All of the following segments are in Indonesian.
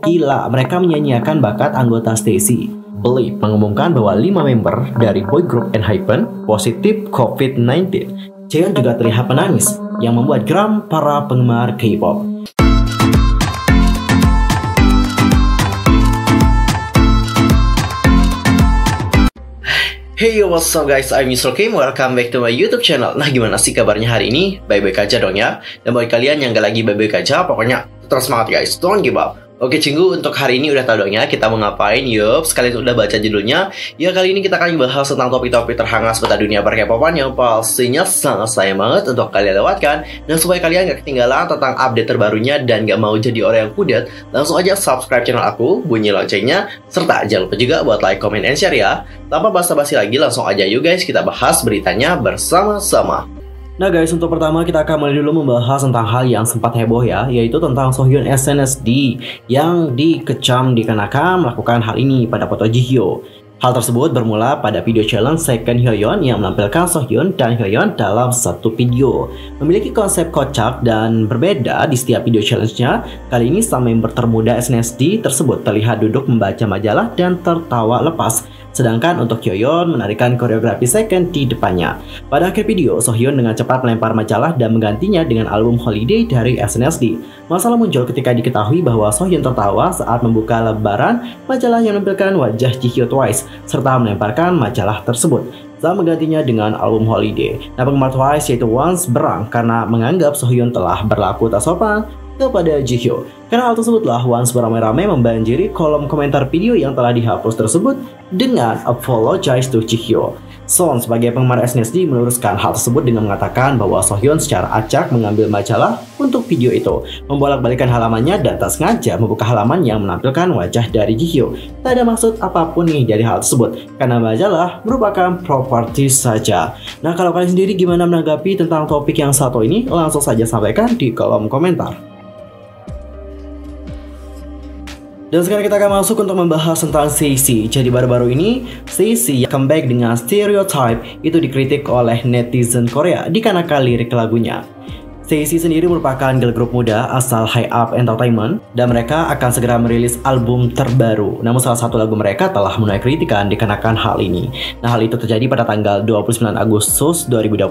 Gila, mereka menyanyiakan bakat anggota Stacy. Believe mengumumkan bahwa lima member dari boy group Enhypen positif COVID-19. Jaehyun juga terlihat menangis, yang membuat geram para penggemar K-pop. Hey what's up guys, I'm Mr. Kim, welcome back to my YouTube channel Nah gimana sih kabarnya hari ini? Baik-baik aja dong ya Dan buat kalian yang gak lagi baik-baik aja, pokoknya terus semangat guys, don't give up Oke cinggu, untuk hari ini udah tau dong ya kita mau ngapain? Yup, sekalian udah baca judulnya. Ya kali ini kita akan bahas tentang topik-topik terhangat seputar dunia perkepopan Yang pastinya sangat sayang banget untuk kalian lewatkan. Dan supaya kalian gak ketinggalan tentang update terbarunya Dan gak mau jadi orang yang kudet Langsung aja subscribe channel aku, bunyi loncengnya. Serta jangan lupa juga buat like, comment, and share ya. Tanpa basa-basi lagi langsung aja yuk guys kita bahas beritanya bersama-sama Nah guys, untuk pertama kita akan mulai dulu membahas tentang hal yang sempat heboh ya, yaitu tentang Sohyun SNSD yang dikecam dikarenakan melakukan hal ini pada foto Jihyo. Hal tersebut bermula pada video challenge second Hyoyeon yang menampilkan Sohyun dan Hyoyeon dalam satu video. Memiliki konsep kocak dan berbeda di setiap video challenge-nya, kali ini sang member termuda SNSD tersebut terlihat duduk membaca majalah dan tertawa lepas Sedangkan untuk Hyoyeon menarikan koreografi second di depannya. Pada akhir video, Sohyun dengan cepat melempar majalah dan menggantinya dengan album Holiday dari SNSD. Masalah muncul ketika diketahui bahwa Sohyun tertawa saat membuka lebaran majalah yang menampilkan wajah Jihyo Twice serta melemparkan majalah tersebut saat menggantinya dengan album Holiday. Nah, penggemar Twice yaitu Once berang karena menganggap Sohyun telah berlaku tak sopan kepada Jihyo. Karena hal tersebutlah Once beramai-ramai membanjiri kolom komentar video yang telah dihapus tersebut dengan apologize to Jihyo. Son sebagai penggemar SNSD meluruskan hal tersebut dengan mengatakan bahwa Sohyun secara acak mengambil majalah untuk video itu, membolak-balikan halamannya dan tak sengaja membuka halaman yang menampilkan wajah dari Jihyo. Tak ada maksud apa pun nih dari hal tersebut, karena majalah merupakan properti saja. Nah kalau kalian sendiri gimana menanggapi tentang topik yang satu ini? Langsung saja sampaikan di kolom komentar. Dan sekarang kita akan masuk untuk membahas tentang CC. Jadi baru-baru ini, CC comeback dengan stereotype itu dikritik oleh netizen Korea dikarenakan lirik lagunya. Stacy sendiri merupakan girl group muda asal High Up Entertainment dan mereka akan segera merilis album terbaru. Namun salah satu lagu mereka telah menuai kritikan dikarenakan hal ini. Nah hal itu terjadi pada tanggal 29 Agustus 2021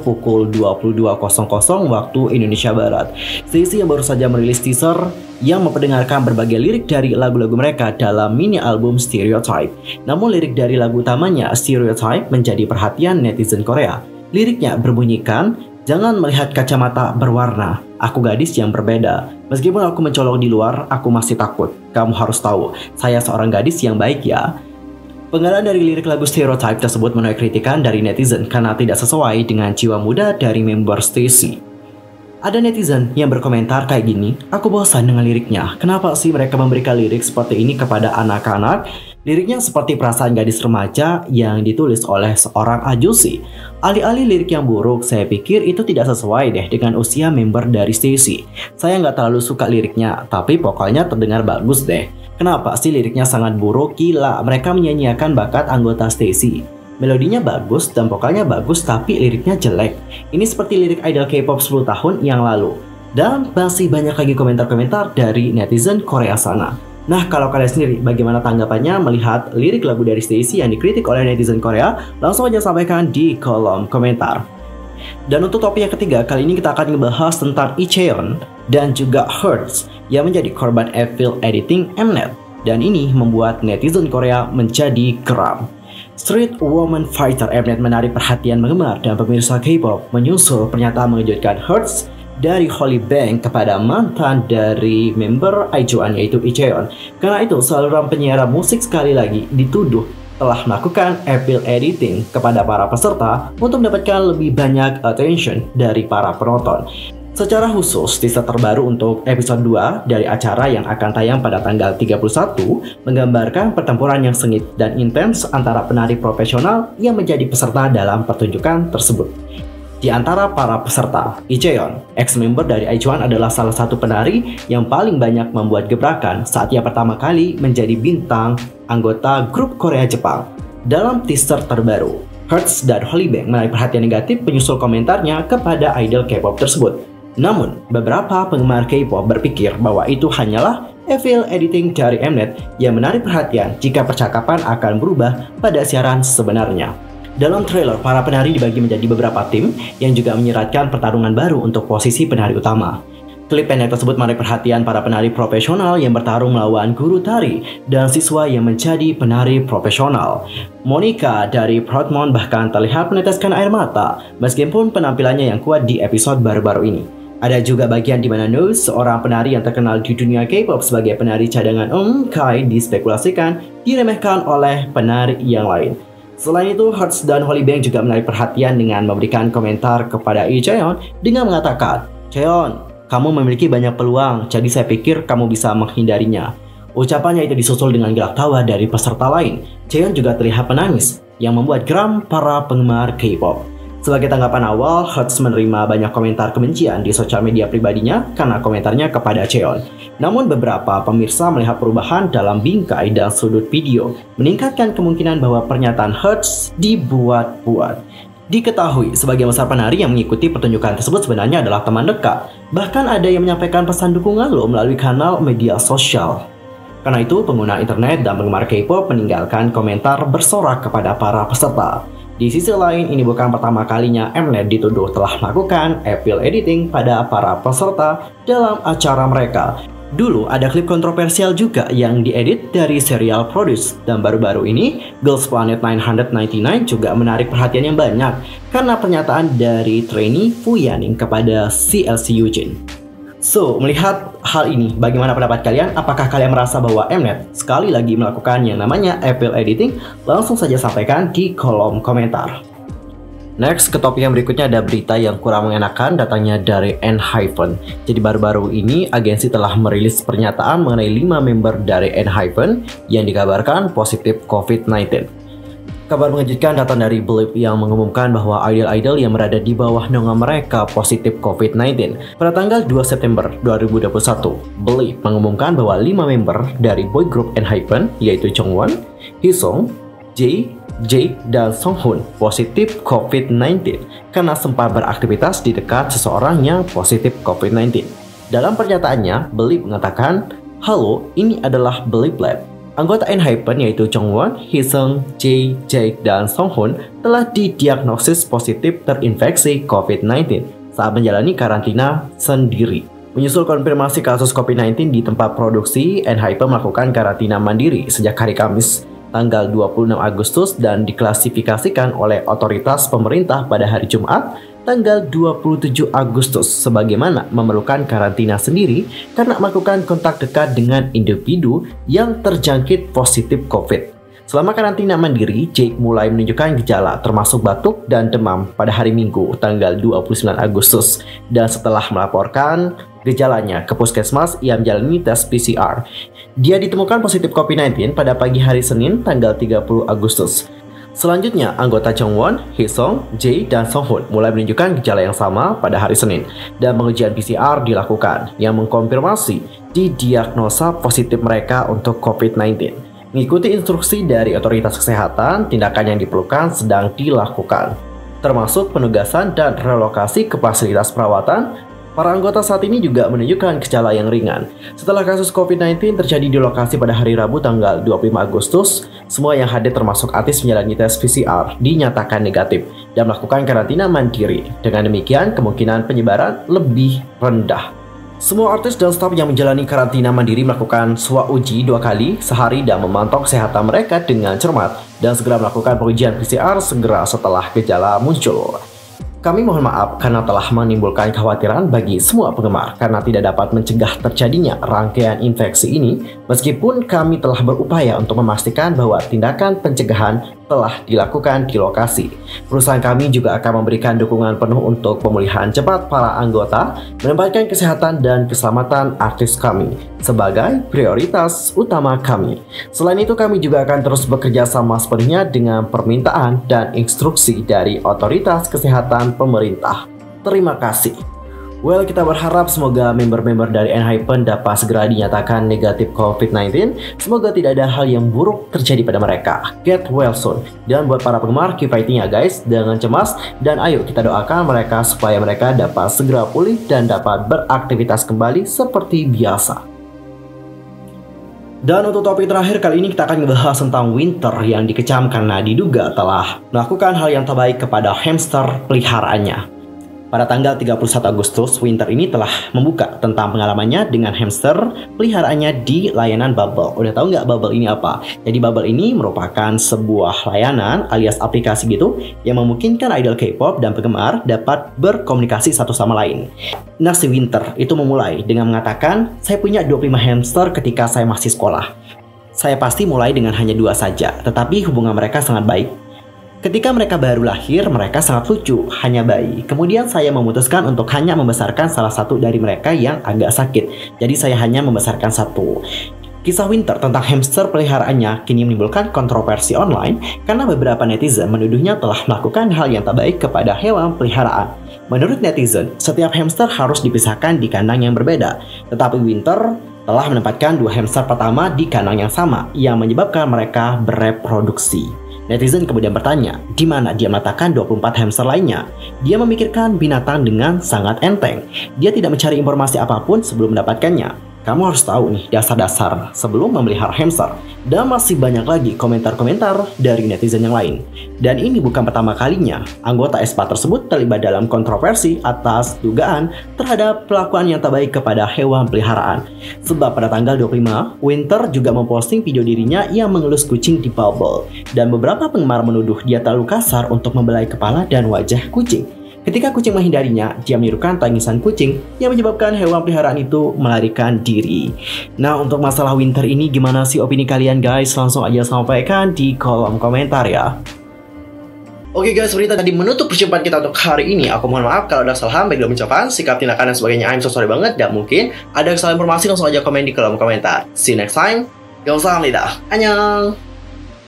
pukul 22.00 waktu Indonesia Barat. Stacy yang baru saja merilis teaser yang memperdengarkan berbagai lirik dari lagu-lagu mereka dalam mini album Stereotype. Namun lirik dari lagu utamanya Stereotype menjadi perhatian netizen Korea. Liriknya berbunyikan, Jangan melihat kacamata berwarna. Aku gadis yang berbeda. Meskipun aku mencolok di luar, aku masih takut. Kamu harus tahu, saya seorang gadis yang baik ya. Penggalan dari lirik lagu Stereotype tersebut menuai kritikan dari netizen karena tidak sesuai dengan jiwa muda dari member Stacy. Ada netizen yang berkomentar kayak gini, aku bosan dengan liriknya. Kenapa sih mereka memberikan lirik seperti ini kepada anak-anak? Liriknya seperti perasaan gadis remaja yang ditulis oleh seorang ajusi. Alih-alih lirik yang buruk, saya pikir itu tidak sesuai deh dengan usia member dari Stacy. Saya nggak terlalu suka liriknya, tapi pokoknya terdengar bagus deh. Kenapa sih liriknya sangat buruk? Gila, mereka menyanyiakan bakat anggota Stacy. Melodinya bagus dan vokalnya bagus tapi liriknya jelek. Ini seperti lirik idol K-pop 10 tahun yang lalu. Dan masih banyak lagi komentar-komentar dari netizen Korea sana. Nah, kalau kalian sendiri, bagaimana tanggapannya melihat lirik lagu dari Stacy yang dikritik oleh netizen Korea? Langsung aja sampaikan di kolom komentar. Dan untuk topik yang ketiga, kali ini kita akan ngebahas tentang Icheon dan juga Hertz yang menjadi korban evil editing Mnet. Dan ini membuat netizen Korea menjadi geram. Street Woman Fighter Mnet menarik perhatian penggemar dan pemirsa K-pop menyusul pernyataan mengejutkan Hertz dari Holly Bank kepada mantan dari member Aijuan yaitu Icheon. Karena itu saluran penyiaran musik sekali lagi dituduh telah melakukan appeal editing kepada para peserta untuk mendapatkan lebih banyak attention dari para penonton. Secara khusus, teaser terbaru untuk episode 2 dari acara yang akan tayang pada tanggal 31 menggambarkan pertempuran yang sengit dan intens antara penari profesional yang menjadi peserta dalam pertunjukan tersebut. Di antara para peserta, Icheon, ex-member dari Aichuan adalah salah satu penari yang paling banyak membuat gebrakan saat ia pertama kali menjadi bintang anggota grup Korea Jepang. Dalam teaser terbaru, Hertz dan Hollybang menarik perhatian negatif penyusul komentarnya kepada idol K-pop tersebut. Namun, beberapa penggemar K-pop berpikir bahwa itu hanyalah evil editing dari Mnet yang menarik perhatian jika percakapan akan berubah pada siaran sebenarnya. Dalam trailer, para penari dibagi menjadi beberapa tim yang juga menyeratkan pertarungan baru untuk posisi penari utama. Klip pendek tersebut menarik perhatian para penari profesional yang bertarung melawan guru tari dan siswa yang menjadi penari profesional. Monica dari Proudmont bahkan terlihat meneteskan air mata meskipun penampilannya yang kuat di episode baru-baru ini. Ada juga bagian di mana Nose, seorang penari yang terkenal di dunia K-pop sebagai penari cadangan Eun Kai dispekulasikan diremehkan oleh penari yang lain. Selain itu, Hertz dan Holly Bang juga menarik perhatian dengan memberikan komentar kepada Lee Cheon dengan mengatakan, Cheon, kamu memiliki banyak peluang, jadi saya pikir kamu bisa menghindarinya. Ucapannya itu disusul dengan gelak tawa dari peserta lain. Cheon juga terlihat menangis, yang membuat geram para penggemar K-pop. Sebagai tanggapan awal, Hertz menerima banyak komentar kebencian di sosial media pribadinya karena komentarnya kepada Cheon. Namun beberapa pemirsa melihat perubahan dalam bingkai dan sudut video, meningkatkan kemungkinan bahwa pernyataan Hertz dibuat-buat. Diketahui, sebagian besar penari yang mengikuti pertunjukan tersebut sebenarnya adalah teman dekat. Bahkan ada yang menyampaikan pesan dukungan lo melalui kanal media sosial. Karena itu, pengguna internet dan penggemar K-pop meninggalkan komentar bersorak kepada para peserta. Di sisi lain, ini bukan pertama kalinya Mnet dituduh telah melakukan evil editing pada para peserta dalam acara mereka. Dulu ada klip kontroversial juga yang diedit dari serial Produce dan baru-baru ini Girls Planet 999 juga menarik perhatian yang banyak karena pernyataan dari trainee Fu Yaning kepada CLC Eugene. So, melihat hal ini, bagaimana pendapat kalian? Apakah kalian merasa bahwa Mnet sekali lagi melakukan yang namanya Apple Editing? Langsung saja sampaikan di kolom komentar. Next, ke topik yang berikutnya ada berita yang kurang mengenakan datangnya dari Enhypen. Jadi baru-baru ini agensi telah merilis pernyataan mengenai 5 member dari Enhypen yang dikabarkan positif COVID-19. Kabar mengejutkan datang dari Blip yang mengumumkan bahwa idol-idol yang berada di bawah naungan mereka positif COVID-19. Pada tanggal 2 September 2021, Blip mengumumkan bahwa 5 member dari boy group Enhypen yaitu Jongwon, Hisong, Jay, Jake dan Song Hoon positif COVID-19 karena sempat beraktivitas di dekat seseorang yang positif COVID-19. Dalam pernyataannya, Belip mengatakan, Halo, ini adalah Belip Lab. Anggota Enhypen yaitu Jongwon, Hisung, Jae, Jake, dan Song Hoon telah didiagnosis positif terinfeksi COVID-19 saat menjalani karantina sendiri. Menyusul konfirmasi kasus COVID-19 di tempat produksi, Enhypen melakukan karantina mandiri sejak hari Kamis tanggal 26 Agustus dan diklasifikasikan oleh otoritas pemerintah pada hari Jumat tanggal 27 Agustus sebagaimana memerlukan karantina sendiri karena melakukan kontak dekat dengan individu yang terjangkit positif COVID. Selama karantina mandiri, Jake mulai menunjukkan gejala termasuk batuk dan demam pada hari Minggu tanggal 29 Agustus dan setelah melaporkan gejalanya ke puskesmas ia menjalani tes PCR. Dia ditemukan positif COVID-19 pada pagi hari Senin tanggal 30 Agustus. Selanjutnya, anggota Jongwon, Hisong, Jae, dan Songhoon mulai menunjukkan gejala yang sama pada hari Senin dan pengujian PCR dilakukan yang mengkonfirmasi didiagnosa positif mereka untuk COVID-19. Mengikuti instruksi dari otoritas kesehatan, tindakan yang diperlukan sedang dilakukan, termasuk penugasan dan relokasi ke fasilitas perawatan. Para anggota saat ini juga menunjukkan gejala yang ringan. Setelah kasus COVID-19 terjadi di lokasi pada hari Rabu tanggal 25 Agustus, semua yang hadir termasuk artis menjalani tes PCR dinyatakan negatif dan melakukan karantina mandiri. Dengan demikian, kemungkinan penyebaran lebih rendah. Semua artis dan staf yang menjalani karantina mandiri melakukan swab uji dua kali sehari dan memantau kesehatan mereka dengan cermat dan segera melakukan pengujian PCR segera setelah gejala muncul. Kami mohon maaf karena telah menimbulkan kekhawatiran bagi semua penggemar karena tidak dapat mencegah terjadinya rangkaian infeksi ini. Meskipun kami telah berupaya untuk memastikan bahwa tindakan pencegahan telah dilakukan di lokasi. Perusahaan kami juga akan memberikan dukungan penuh untuk pemulihan cepat para anggota, menempatkan kesehatan dan keselamatan artis kami sebagai prioritas utama kami. Selain itu, kami juga akan terus bekerja sama sepenuhnya dengan permintaan dan instruksi dari otoritas kesehatan pemerintah. Terima kasih. Well, kita berharap semoga member-member dari Enhypen dapat segera dinyatakan negatif COVID-19. Semoga tidak ada hal yang buruk terjadi pada mereka. Get well soon. Dan buat para penggemar, keep fighting ya guys, jangan cemas. Dan ayo kita doakan mereka supaya mereka dapat segera pulih dan dapat beraktivitas kembali seperti biasa. Dan untuk topik terakhir kali ini kita akan membahas tentang Winter yang dikecam karena diduga telah melakukan hal yang terbaik kepada hamster peliharaannya. Pada tanggal 31 Agustus, Winter ini telah membuka tentang pengalamannya dengan hamster peliharaannya di layanan Bubble. Udah tahu nggak Bubble ini apa? Jadi Bubble ini merupakan sebuah layanan alias aplikasi gitu yang memungkinkan idol K-pop dan penggemar dapat berkomunikasi satu sama lain. Nah si Winter itu memulai dengan mengatakan, saya punya 25 hamster ketika saya masih sekolah. Saya pasti mulai dengan hanya dua saja, tetapi hubungan mereka sangat baik Ketika mereka baru lahir, mereka sangat lucu, hanya bayi. Kemudian saya memutuskan untuk hanya membesarkan salah satu dari mereka yang agak sakit. Jadi saya hanya membesarkan satu. Kisah Winter tentang hamster peliharaannya kini menimbulkan kontroversi online karena beberapa netizen menuduhnya telah melakukan hal yang tak baik kepada hewan peliharaan. Menurut netizen, setiap hamster harus dipisahkan di kandang yang berbeda. Tetapi Winter telah menempatkan dua hamster pertama di kandang yang sama yang menyebabkan mereka bereproduksi. Netizen kemudian bertanya, di mana dia meletakkan 24 hamster lainnya? Dia memikirkan binatang dengan sangat enteng. Dia tidak mencari informasi apa pun sebelum mendapatkannya. Kamu harus tahu nih dasar-dasar sebelum memelihara hamster. Dan masih banyak lagi komentar-komentar dari netizen yang lain. Dan ini bukan pertama kalinya anggota ESPA tersebut terlibat dalam kontroversi atas dugaan terhadap pelakuan yang tak baik kepada hewan peliharaan. Sebab pada tanggal 25, Winter juga memposting video dirinya yang mengelus kucing di bubble. Dan beberapa penggemar menuduh dia terlalu kasar untuk membelai kepala dan wajah kucing. Ketika kucing menghindarinya, dia menirukan tangisan kucing yang menyebabkan hewan peliharaan itu melarikan diri. Nah, untuk masalah winter ini gimana sih opini kalian guys? Langsung aja sampaikan di kolom komentar ya. Oke guys, seperti tadi menutup perjumpaan kita untuk hari ini. Aku mohon maaf kalau ada kesalahan baik dalam ucapan, sikap, tindakan, dan sebagainya. I'm so sorry banget. Dan mungkin ada kesalahan informasi langsung aja komen di kolom komentar. See you next time. Gak usah lidah. Annyeong.